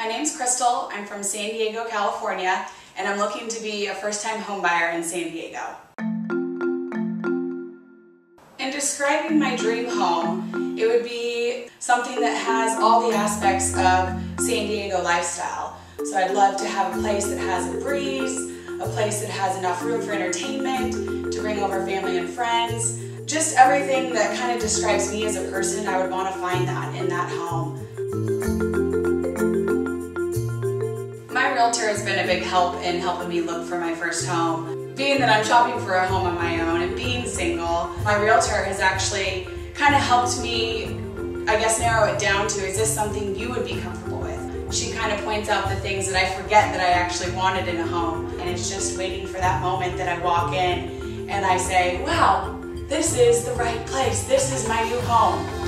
My name's Krystal. I'm from San Diego, California, and I'm looking to be a first-time homebuyer in San Diego. In describing my dream home, it would be something that has all the aspects of San Diego lifestyle. So I'd love to have a place that has a breeze, a place that has enough room for entertainment, to bring over family and friends, just everything that kind of describes me as a person, I would want to find that in that home. Realtor has been a big help in helping me look for my first home. Being that I'm shopping for a home on my own and being single, my realtor has actually kind of helped me, I guess, narrow it down to is this something you would be comfortable with? She kind of points out the things that I forget that I actually wanted in a home. And it's just waiting for that moment that I walk in and I say, wow, this is the right place. This is my new home.